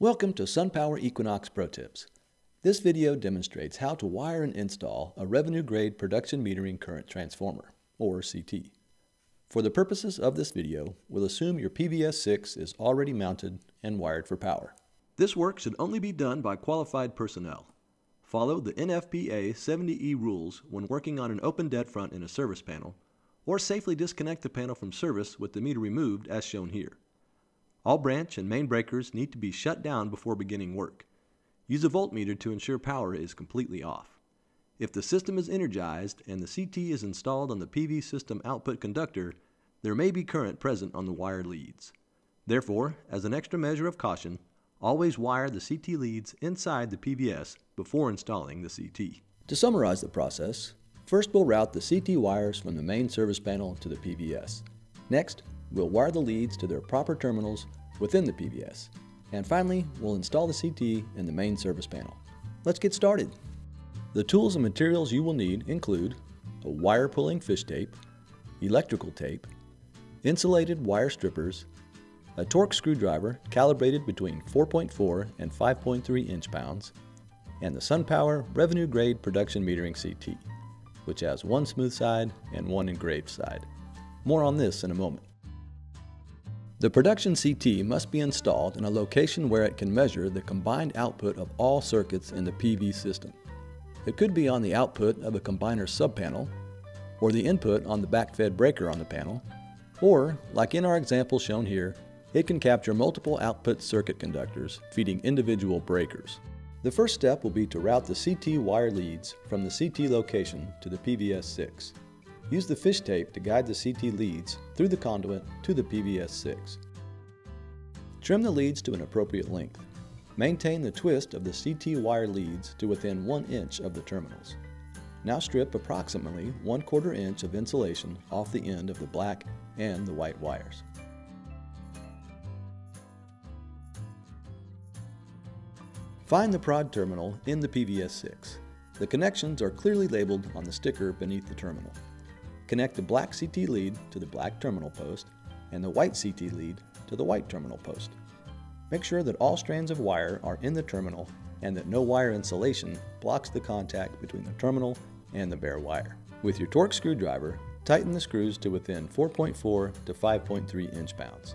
Welcome to SunPower Equinox Pro Tips. This video demonstrates how to wire and install a revenue grade production metering current transformer, or CT. For the purposes of this video, we'll assume your PVS-6 is already mounted and wired for power. This work should only be done by qualified personnel. Follow the NFPA 70E rules when working on an open dead front in a service panel, or safely disconnect the panel from service with the meter removed as shown here. All branch and main breakers need to be shut down before beginning work. Use a voltmeter to ensure power is completely off. If the system is energized and the CT is installed on the PV system output conductor, there may be current present on the wire leads. Therefore, as an extra measure of caution, always wire the CT leads inside the PVS before installing the CT. To summarize the process, first we'll route the CT wires from the main service panel to the PVS. Next, we'll wire the leads to their proper terminals within the PVS. And finally, we'll install the CT in the main service panel. Let's get started. The tools and materials you will need include a wire pulling fish tape, electrical tape, insulated wire strippers, a Torx screwdriver calibrated between 4.4 and 5.3 inch pounds, and the SunPower Revenue Grade Production Metering CT, which has one smooth side and one engraved side. More on this in a moment. The production CT must be installed in a location where it can measure the combined output of all circuits in the PV system. It could be on the output of a combiner subpanel, or the input on the backfed breaker on the panel, or, like in our example shown here, it can capture multiple output circuit conductors feeding individual breakers. The first step will be to route the CT wire leads from the CT location to the PVS-6. Use the fish tape to guide the CT leads through the conduit to the PVS-6. Trim the leads to an appropriate length. Maintain the twist of the CT wire leads to within 1 inch of the terminals. Now strip approximately 1 quarter inch of insulation off the end of the black and the white wires. Find the prod terminal in the PVS-6. The connections are clearly labeled on the sticker beneath the terminal. Connect the black CT lead to the black terminal post and the white CT lead to the white terminal post. Make sure that all strands of wire are in the terminal and that no wire insulation blocks the contact between the terminal and the bare wire. With your Torx screwdriver, tighten the screws to within 4.4 to 5.3 inch pounds.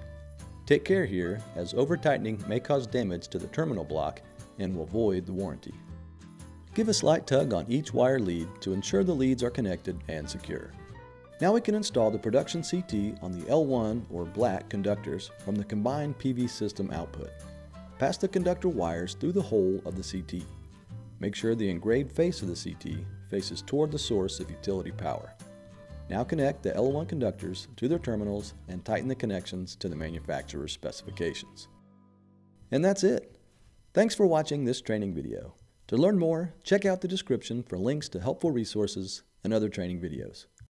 Take care here as over-tightening may cause damage to the terminal block and will void the warranty. Give a slight tug on each wire lead to ensure the leads are connected and secure. Now we can install the production CT on the L1 or black conductors from the combined PV system output. Pass the conductor wires through the hole of the CT. Make sure the engraved face of the CT faces toward the source of utility power. Now connect the L1 conductors to their terminals and tighten the connections to the manufacturer's specifications. And that's it. Thanks for watching this training video. To learn more, check out the description for links to helpful resources and other training videos.